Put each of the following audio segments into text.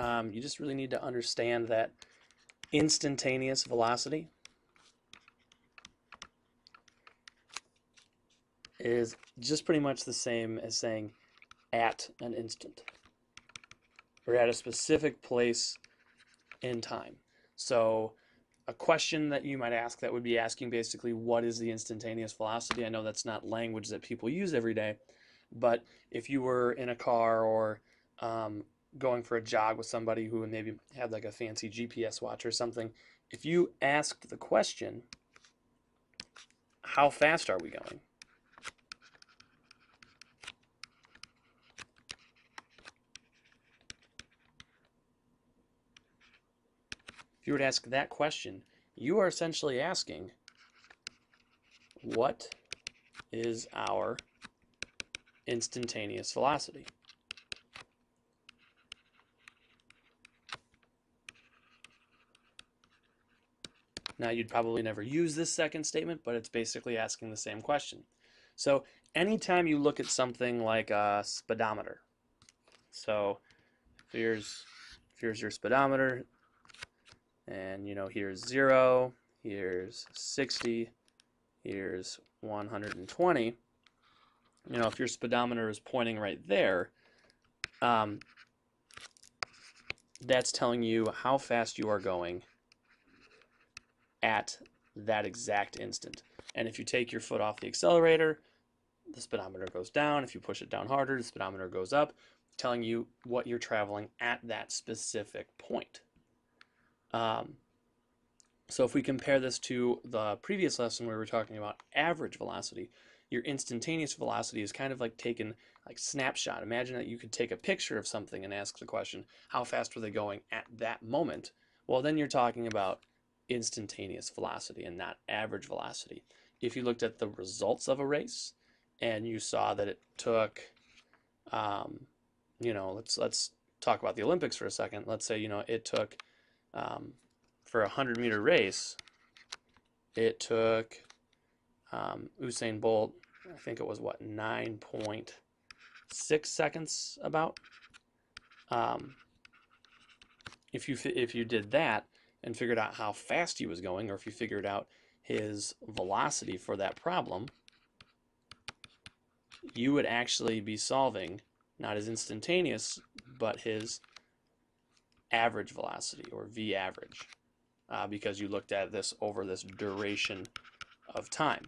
Um, you just really need to understand that instantaneous velocity is just pretty much the same as saying at an instant or at a specific place in time. So a question that you might ask that would be asking basically what is the instantaneous velocity? I know that's not language that people use every day, but if you were in a car or um, going for a jog with somebody who maybe had like a fancy GPS watch or something, if you asked the question, how fast are we going? If you were to ask that question, you are essentially asking, what is our instantaneous velocity? Now, you'd probably never use this second statement, but it's basically asking the same question. So anytime you look at something like a speedometer, so here's, here's your speedometer, and you know, here's 0, here's 60, here's 120. You know, if your speedometer is pointing right there, um, that's telling you how fast you are going at that exact instant. And if you take your foot off the accelerator, the speedometer goes down. If you push it down harder, the speedometer goes up, telling you what you're traveling at that specific point. Um, so if we compare this to the previous lesson where we were talking about average velocity, your instantaneous velocity is kind of like taken like snapshot. Imagine that you could take a picture of something and ask the question, how fast were they going at that moment? Well, then you're talking about instantaneous velocity and not average velocity. If you looked at the results of a race and you saw that it took, um, you know, let's let's talk about the Olympics for a second. Let's say you know it took um, for a hundred meter race, it took um, Usain Bolt. I think it was what nine point six seconds about. Um, if you if you did that, and figured out how fast he was going, or if you figured out his velocity for that problem, you would actually be solving not his instantaneous, but his average velocity, or V average, uh, because you looked at this over this duration of time.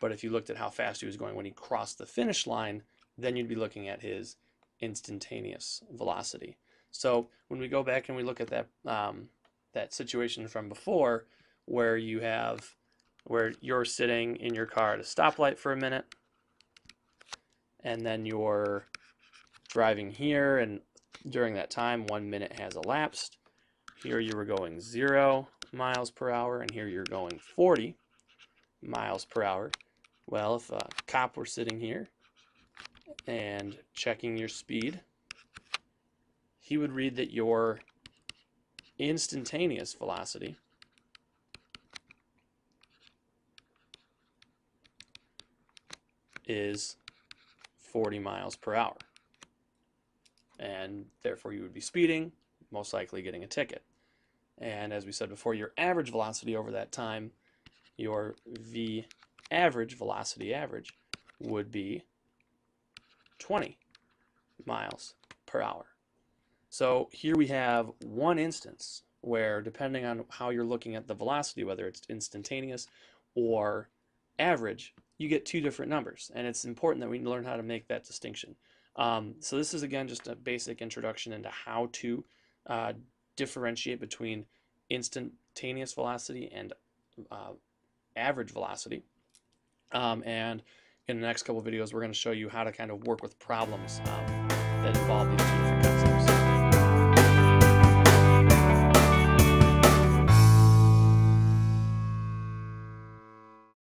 But if you looked at how fast he was going when he crossed the finish line, then you'd be looking at his instantaneous velocity. So when we go back and we look at that um, that situation from before, where you have where you're sitting in your car at a stoplight for a minute, and then you're driving here, and during that time, one minute has elapsed. Here you were going zero miles per hour, and here you're going 40 miles per hour. Well, if a cop were sitting here and checking your speed, he would read that your instantaneous velocity is 40 miles per hour. And therefore you would be speeding, most likely getting a ticket. And as we said before, your average velocity over that time, your V average, velocity average, would be 20 miles per hour. So here we have one instance where depending on how you're looking at the velocity, whether it's instantaneous or average, you get two different numbers. And it's important that we learn how to make that distinction. Um, so this is again just a basic introduction into how to uh, differentiate between instantaneous velocity and uh, average velocity. Um, and in the next couple videos, we're going to show you how to kind of work with problems um, that involve these two different concepts.